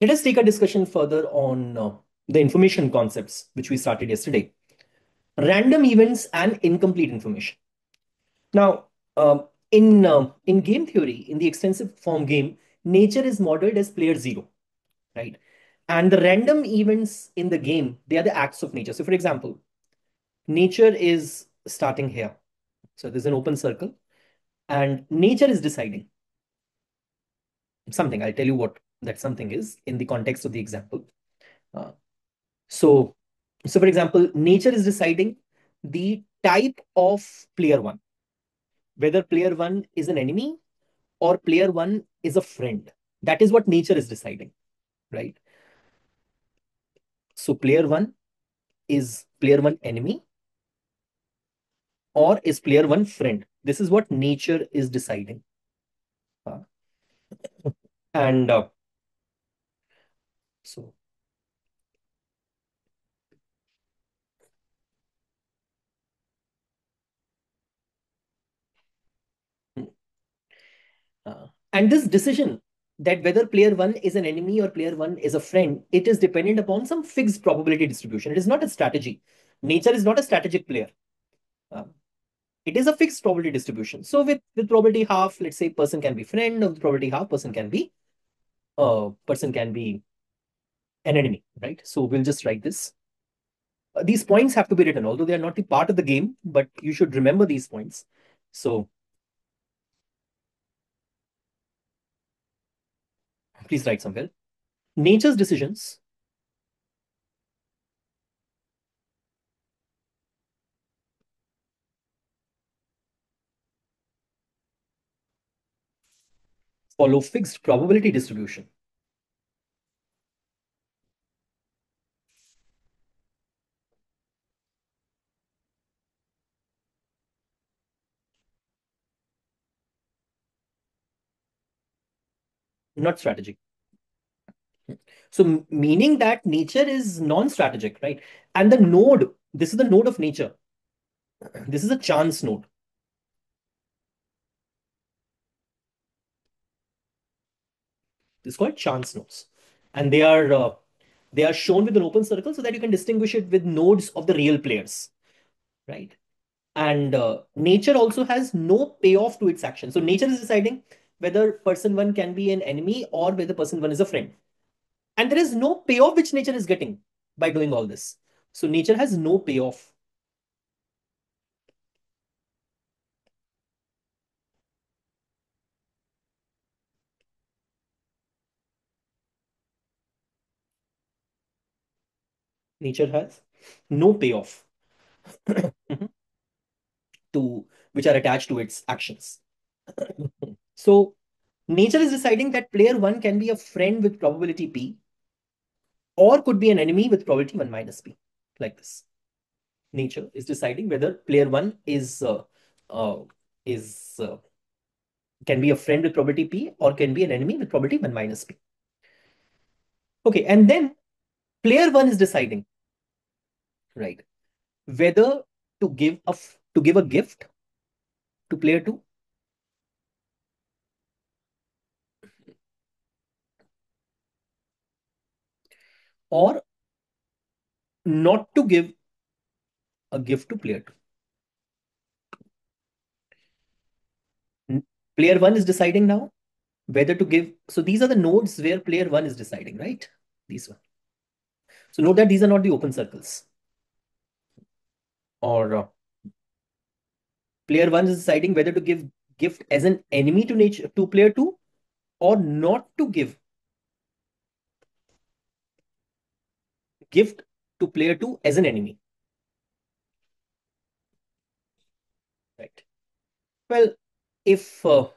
Let us take a discussion further on uh, the information concepts which we started yesterday. Random events and incomplete information. Now, uh, in uh, in game theory, in the extensive form game, nature is modeled as player zero, right? And the random events in the game, they are the acts of nature. So, for example, nature is starting here. So there's an open circle, and nature is deciding something. I'll tell you what that something is in the context of the example. Uh, so, so for example, nature is deciding the type of player one, whether player one is an enemy or player one is a friend. That is what nature is deciding, right? So player one is player one enemy or is player one friend? This is what nature is deciding. Uh, and uh, so uh, and this decision that whether player one is an enemy or player one is a friend, it is dependent upon some fixed probability distribution. It is not a strategy. Nature is not a strategic player. Uh, it is a fixed probability distribution. So with, with probability half, let's say person can be friend, or with probability half, person can be uh, person can be an enemy, right? So we'll just write this. Uh, these points have to be written, although they are not the part of the game, but you should remember these points. So please write somewhere. Nature's decisions follow fixed probability distribution. Not strategic. So meaning that nature is non-strategic, right? And the node, this is the node of nature. This is a chance node. This is called chance nodes. And they are uh, they are shown with an open circle so that you can distinguish it with nodes of the real players, right? And uh, nature also has no payoff to its action. So nature is deciding whether person one can be an enemy or whether person one is a friend. And there is no payoff which nature is getting by doing all this. So nature has no payoff. Nature has no payoff to which are attached to its actions. so nature is deciding that player one can be a friend with probability p or could be an enemy with probability 1 minus p, like this. Nature is deciding whether player 1 is uh, uh, is uh, can be a friend with probability p or can be an enemy with probability 1 minus p. Okay, and then player 1 is deciding, right, whether to give a to give a gift to player 2 or not to give a gift to player 2. Player 1 is deciding now whether to give. So these are the nodes where player 1 is deciding, right? These one. So note that these are not the open circles. Or uh, player 1 is deciding whether to give gift as an enemy to nature to player 2 or not to give gift to player 2 as an enemy. Right. Well, if uh,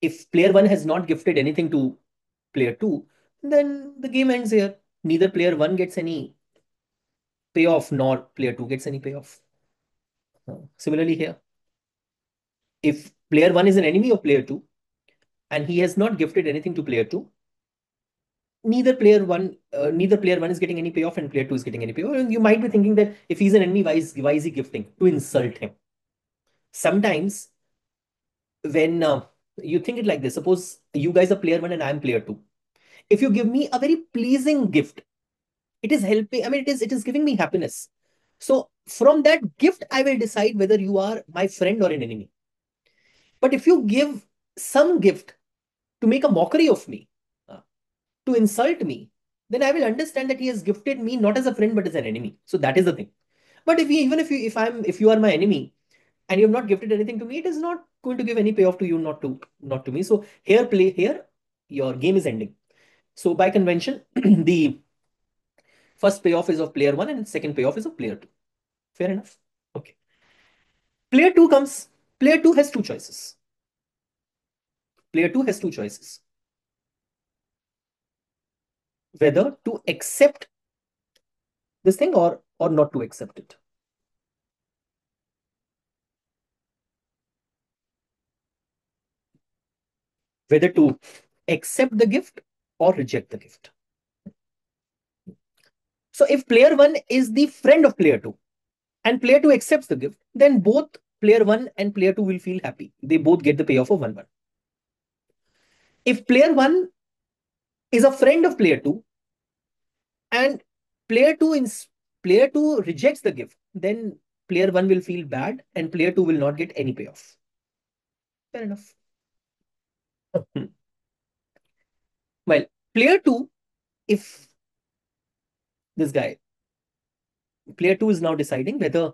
if player 1 has not gifted anything to player 2, then the game ends here. Neither player 1 gets any payoff nor player 2 gets any payoff. Uh, similarly here, if player 1 is an enemy of player 2 and he has not gifted anything to player 2, neither player one, uh, neither player one is getting any payoff and player two is getting any payoff. And you might be thinking that if he's an enemy, why is, why is he gifting? To insult him. Sometimes when uh, you think it like this. Suppose you guys are player one and I'm player two. If you give me a very pleasing gift, it is helping. I mean, it is it is giving me happiness. So from that gift, I will decide whether you are my friend or an enemy. But if you give some gift to make a mockery of me, to insult me, then I will understand that he has gifted me not as a friend but as an enemy. So that is the thing. But if you, even if you if I'm if you are my enemy and you have not gifted anything to me, it is not going to give any payoff to you, not to not to me. So here play here, your game is ending. So by convention, the first payoff is of player one and second payoff is of player two. Fair enough. Okay. Player two comes. Player two has two choices. Player two has two choices. Whether to accept this thing or or not to accept it. Whether to accept the gift or reject the gift. So if player one is the friend of player two and player two accepts the gift, then both player one and player two will feel happy. They both get the payoff of 1 1. If player one is a friend of player two and player two is player two rejects the gift, then player one will feel bad and player two will not get any payoff. Fair enough. well, player two, if this guy, player two is now deciding whether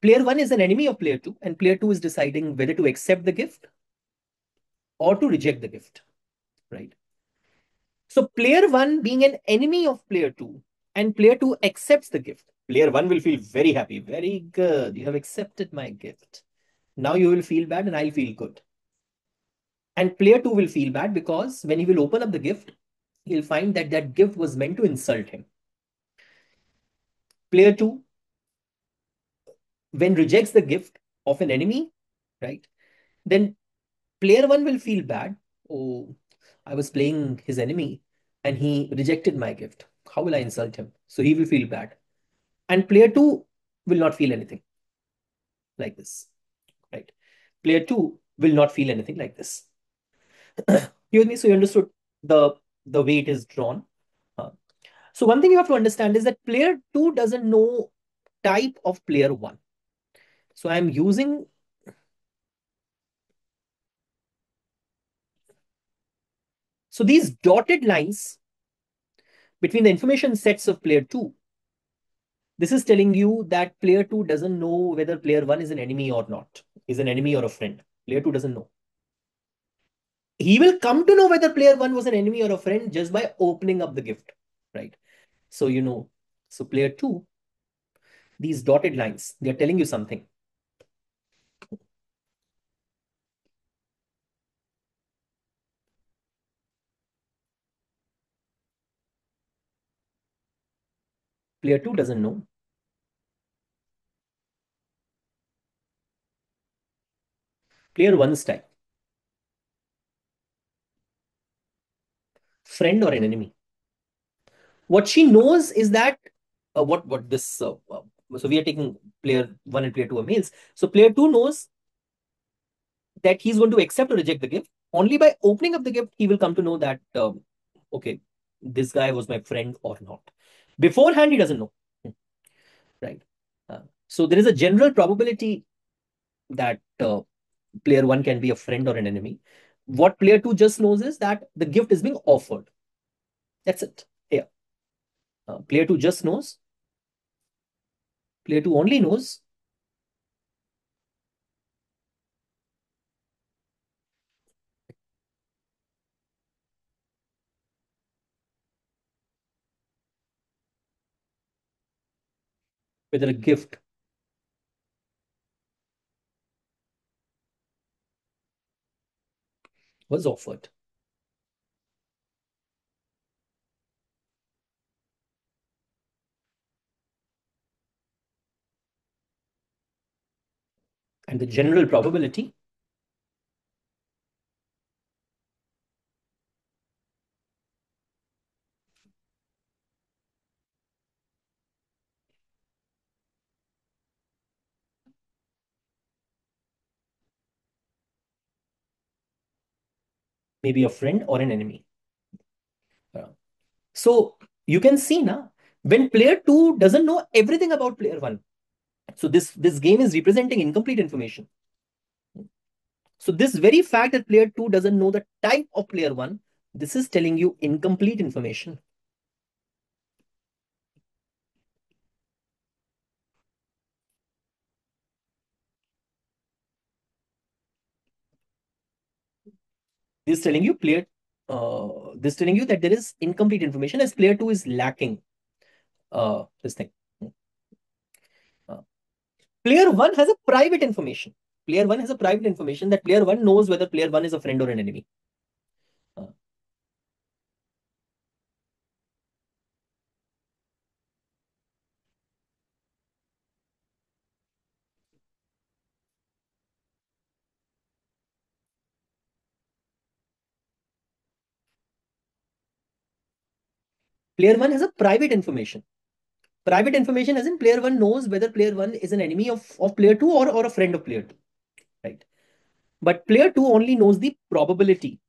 player one is an enemy of player two and player two is deciding whether to accept the gift or to reject the gift, right? So player one being an enemy of player two and player two accepts the gift. Player one will feel very happy. Very good. You have accepted my gift. Now you will feel bad and I'll feel good. And player two will feel bad because when he will open up the gift, he'll find that that gift was meant to insult him. Player two, when rejects the gift of an enemy, right, then player one will feel bad. Oh, I was playing his enemy and he rejected my gift. How will I insult him? So he will feel bad. And player two will not feel anything like this, right? Player two will not feel anything like this. you with me? So you understood the, the way it is drawn. Uh, so one thing you have to understand is that player two doesn't know type of player one. So I'm using So these dotted lines between the information sets of player 2, this is telling you that player 2 doesn't know whether player 1 is an enemy or not, is an enemy or a friend. Player 2 doesn't know. He will come to know whether player 1 was an enemy or a friend just by opening up the gift, right? So, you know, so player 2, these dotted lines, they're telling you something. Player 2 doesn't know. Player 1's type. Friend or an enemy. What she knows is that uh, what what this uh, uh, so we are taking player 1 and player 2 are males. So player 2 knows that he's going to accept or reject the gift. Only by opening up the gift, he will come to know that, um, okay, this guy was my friend or not. Beforehand, he doesn't know. Right. Uh, so there is a general probability that uh, player one can be a friend or an enemy. What player two just knows is that the gift is being offered. That's it. Yeah. Uh, player two just knows. Player two only knows whether a gift was offered. And the general probability may be a friend or an enemy. So you can see now when player 2 doesn't know everything about player 1. So this, this game is representing incomplete information. So this very fact that player 2 doesn't know the type of player 1, this is telling you incomplete information. This telling you player uh, this telling you that there is incomplete information as player 2 is lacking uh, this thing. Uh, player 1 has a private information. Player 1 has a private information that player 1 knows whether player 1 is a friend or an enemy. Player 1 has a private information. Private information as in player 1 knows whether player 1 is an enemy of, of player 2 or, or a friend of player 2. Right. But player 2 only knows the probability.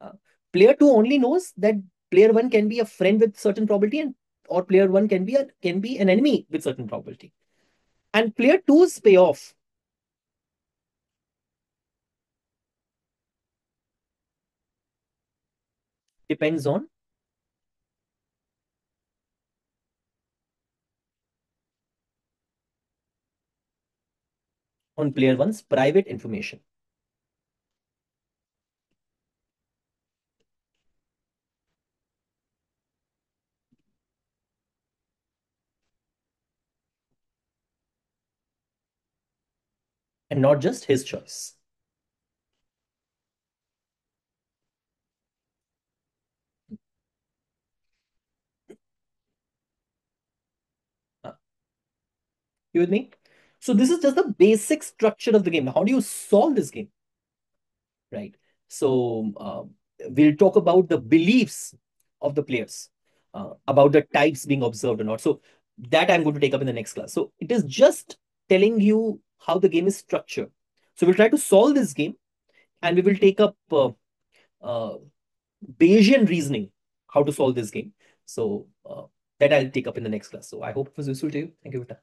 Uh, player 2 only knows that player 1 can be a friend with certain probability and or player 1 can be a can be an enemy with certain probability. And player 2's payoff depends on on player 1's private information. And not just his choice. You with me? So this is just the basic structure of the game. Now, how do you solve this game? Right. So uh, we'll talk about the beliefs of the players, uh, about the types being observed or not. So that I'm going to take up in the next class. So it is just telling you how the game is structured. So we'll try to solve this game and we will take up uh, uh, Bayesian reasoning, how to solve this game. So uh, that I'll take up in the next class. So I hope it was useful to you. Thank you, Vita.